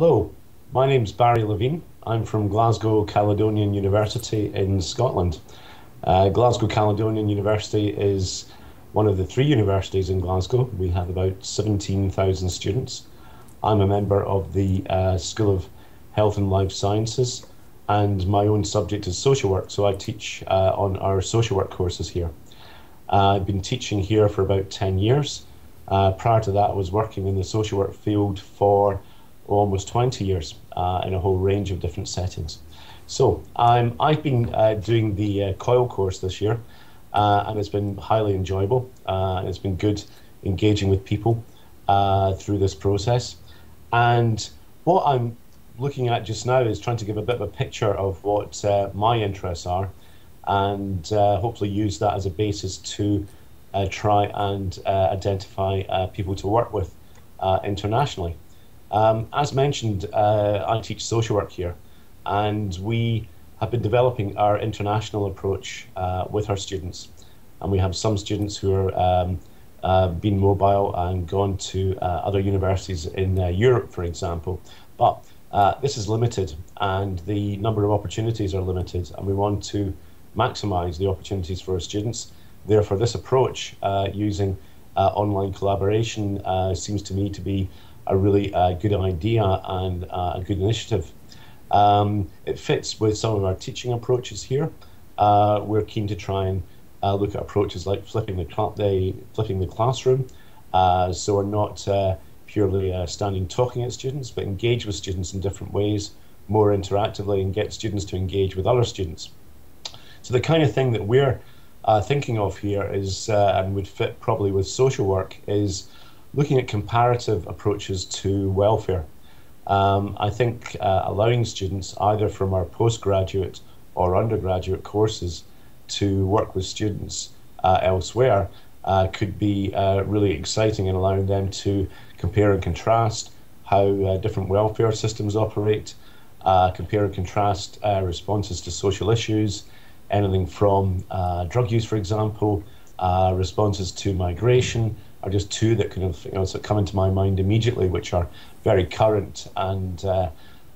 Hello, my name's Barry Levine. I'm from Glasgow Caledonian University in Scotland. Uh, Glasgow Caledonian University is one of the three universities in Glasgow. We have about 17,000 students. I'm a member of the uh, School of Health and Life Sciences, and my own subject is social work, so I teach uh, on our social work courses here. Uh, I've been teaching here for about 10 years. Uh, prior to that, I was working in the social work field for almost 20 years uh, in a whole range of different settings. So um, I've been uh, doing the uh, COIL course this year, uh, and it's been highly enjoyable. Uh, it's been good engaging with people uh, through this process. And what I'm looking at just now is trying to give a bit of a picture of what my interests are, and hopefully use that as a basis to try and identify people to work with internationally. Um, as mentioned, uh, I teach social work here, and we have been developing our international approach uh, with our students. And we have some students who are um, uh, been mobile and gone to uh, other universities in uh, Europe, for example. But uh, this is limited, and the number of opportunities are limited, and we want to maximize the opportunities for our students. Therefore, this approach using online collaboration seems to me to be a really uh, good idea and uh, a good initiative. Um, it fits with some of our teaching approaches here. Uh, we're keen to try and uh, look at approaches like flipping the, the flipping the classroom. Uh, so we're not uh, purely standing talking at students, but engage with students in different ways, more interactively, and get students to engage with other students. So the kind of thing that we're thinking of here is, and would fit probably with social work, is looking at comparative approaches to welfare. Um, I think uh, allowing students either from our postgraduate or undergraduate courses to work with students uh, elsewhere uh, could be uh, really exciting in allowing them to compare and contrast how uh, different welfare systems operate, uh, compare and contrast responses to social issues, anything from drug use, for example, responses to migration, are just two that kind of you know of come into my mind immediately, which are very current and uh,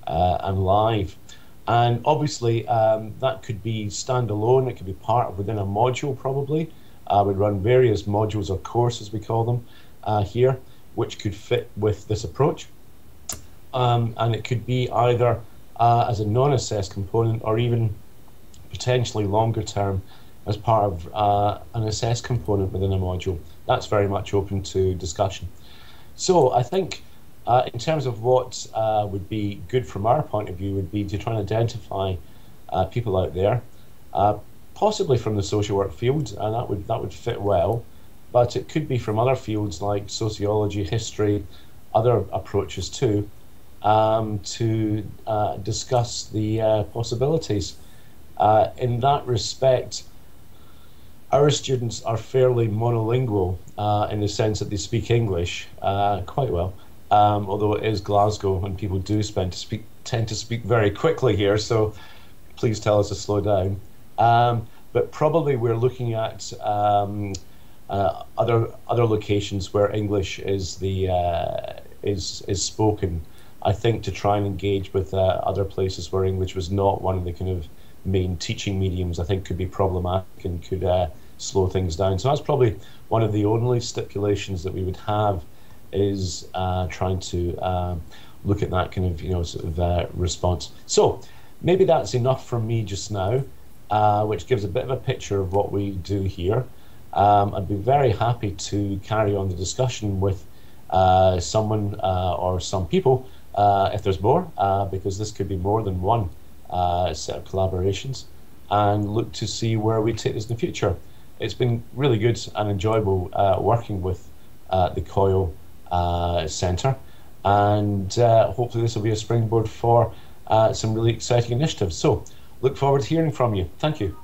uh, and live. And obviously, um, that could be standalone. It could be part of within a module, probably. Uh, we run various modules or courses, we call them uh, here, which could fit with this approach. Um, and it could be either uh, as a non-assessed component or even potentially longer term as part of uh, an assessed component within a module. That's very much open to discussion. So I think uh, in terms of what uh, would be good from our point of view would be to try and identify uh, people out there, uh, possibly from the social work field, and that would that would fit well. But it could be from other fields like sociology, history, other approaches too, um, to uh, discuss the uh, possibilities. in that respect, our students are fairly monolingual uh, in the sense that they speak English uh, quite well. Um, although it is Glasgow and people do spend to speak, tend to speak very quickly here, so please tell us to slow down. Um, but probably we're looking at um, uh, other other locations where English is the uh, is is spoken. I think to try and engage with uh, other places where English was not one of the kind of main teaching mediums, I think could be problematic and could uh, slow things down. So that's probably one of the only stipulations that we would have is uh, trying to uh, look at that kind of you know sort of uh, response. So maybe that's enough from me just now, uh, which gives a bit of a picture of what we do here. Um, I'd be very happy to carry on the discussion with uh, someone or some people if there's more, because this could be more than one set of collaborations, and look to see where we take this in the future it's been really good and enjoyable uh, working with uh, the COIL uh, Centre, and uh, hopefully this will be a springboard for uh, some really exciting initiatives. So, look forward to hearing from you. Thank you.